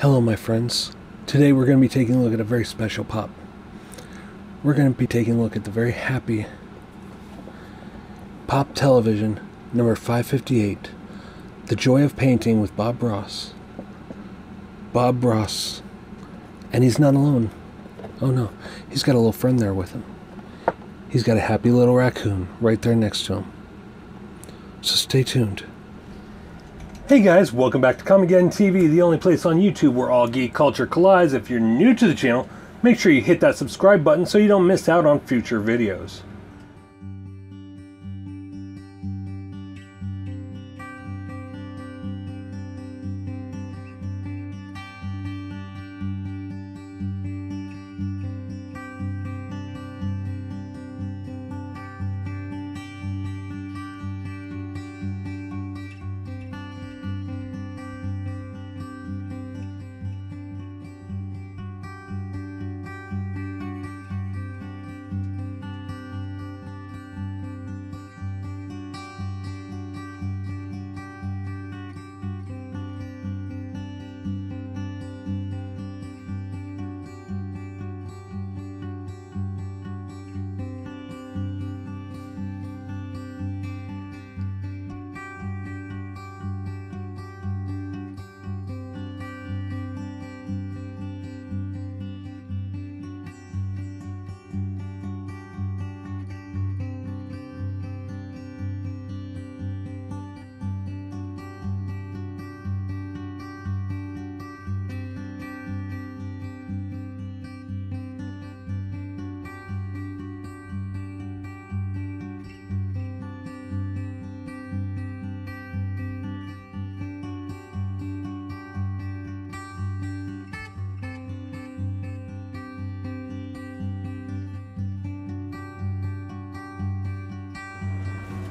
Hello, my friends. Today we're going to be taking a look at a very special pop. We're going to be taking a look at the very happy Pop Television number 558 The Joy of Painting with Bob Ross. Bob Ross. And he's not alone. Oh no, he's got a little friend there with him. He's got a happy little raccoon right there next to him. So stay tuned. Hey guys, welcome back to Comicgeddon TV, the only place on YouTube where all geek culture collides. If you're new to the channel, make sure you hit that subscribe button so you don't miss out on future videos.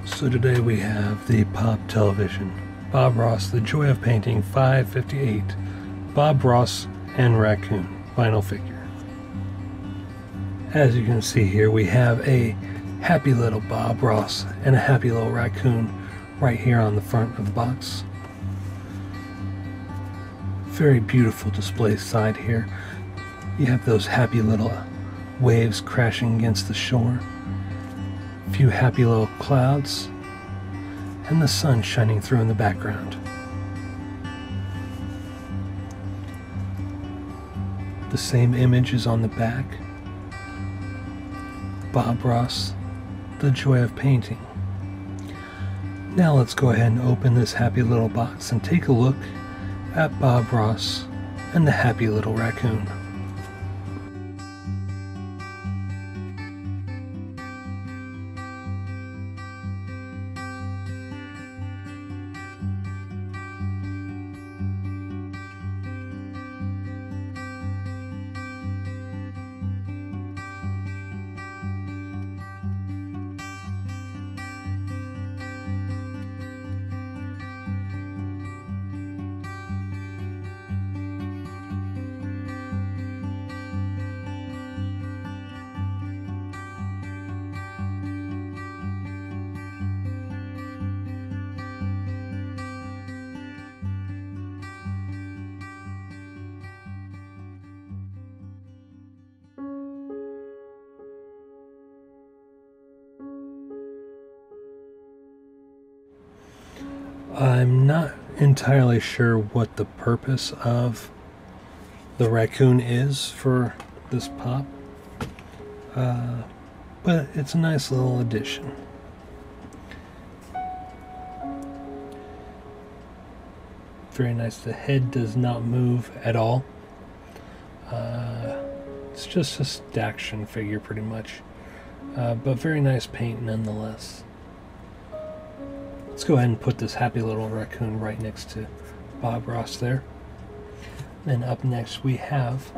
So today we have the Pop Television. Bob Ross, The Joy of Painting 558. Bob Ross and Raccoon vinyl figure. As you can see here, we have a happy little Bob Ross and a happy little raccoon right here on the front of the box. Very beautiful display side here. You have those happy little waves crashing against the shore. A few happy little clouds, and the sun shining through in the background. The same image is on the back. Bob Ross, The Joy of Painting. Now let's go ahead and open this happy little box and take a look at Bob Ross and the happy little raccoon. I'm not entirely sure what the purpose of the raccoon is for this pop, uh, but it's a nice little addition. Very nice. The head does not move at all. Uh, it's just a staction figure, pretty much, uh, but very nice paint nonetheless. Let's go ahead and put this happy little raccoon right next to Bob Ross there. And up next we have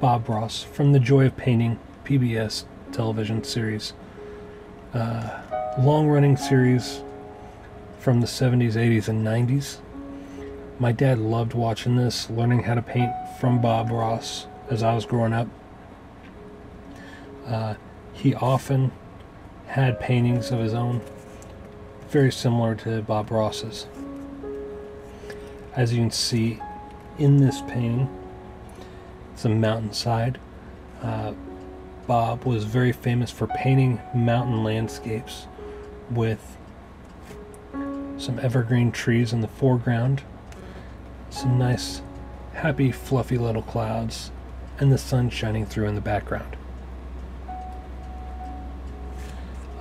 Bob Ross from the Joy of Painting PBS television series. Uh, long running series from the 70s, 80s, and 90s. My dad loved watching this, learning how to paint from Bob Ross as I was growing up. Uh, he often had paintings of his own very similar to Bob Ross's. As you can see, in this painting. It's a mountainside. Uh, Bob was very famous for painting mountain landscapes with some evergreen trees in the foreground, some nice, happy, fluffy little clouds, and the sun shining through in the background.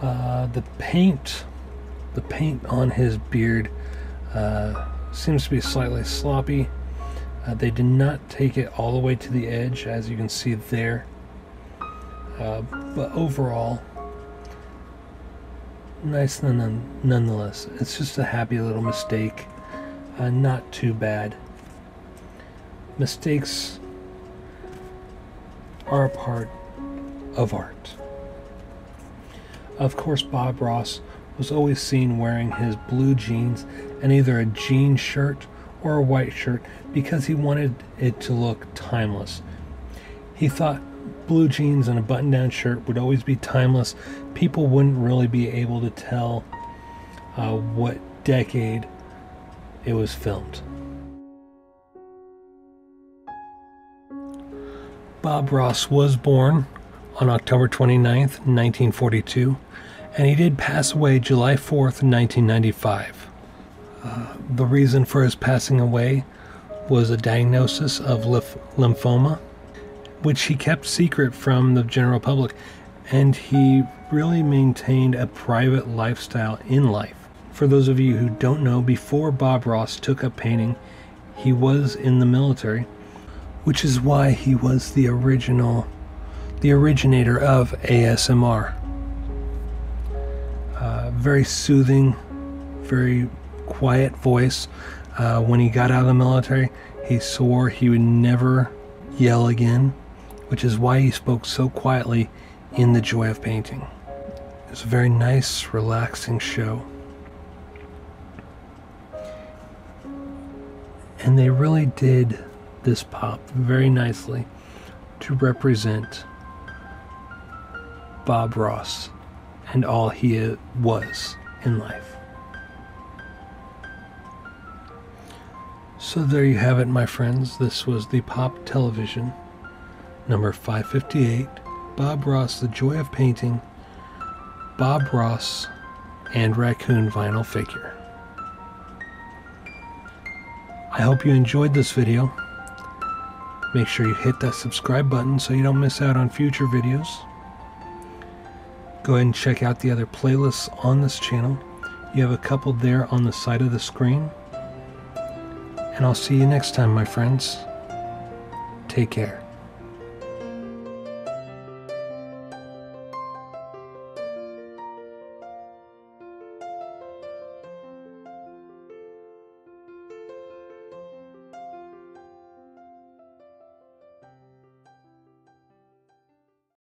Uh, the paint, the paint on his beard uh, seems to be slightly sloppy. Uh, they did not take it all the way to the edge, as you can see there. Uh, but overall, nice none, nonetheless. It's just a happy little mistake. Uh, not too bad. Mistakes are a part of art. Of course, Bob Ross was always seen wearing his blue jeans and either a jean shirt or a white shirt because he wanted it to look timeless. He thought blue jeans and a button down shirt would always be timeless. People wouldn't really be able to tell uh, what decade it was filmed. Bob Ross was born on October 29th, 1942, and he did pass away July 4th, 1995. Uh, the reason for his passing away was a diagnosis of lymphoma, which he kept secret from the general public, and he really maintained a private lifestyle in life. For those of you who don't know, before Bob Ross took up painting, he was in the military, which is why he was the original, the originator of ASMR. Very soothing, very quiet voice. Uh, when he got out of the military, he swore he would never yell again, which is why he spoke so quietly in The Joy of Painting. It's a very nice, relaxing show. And they really did this pop very nicely to represent Bob Ross and all he was in life. So there you have it, my friends. This was the Pop Television number 558 Bob Ross, The Joy of Painting, Bob Ross, and Raccoon Vinyl Figure. I hope you enjoyed this video. Make sure you hit that subscribe button so you don't miss out on future videos. Go ahead and check out the other playlists on this channel. You have a couple there on the side of the screen. And I'll see you next time, my friends. Take care.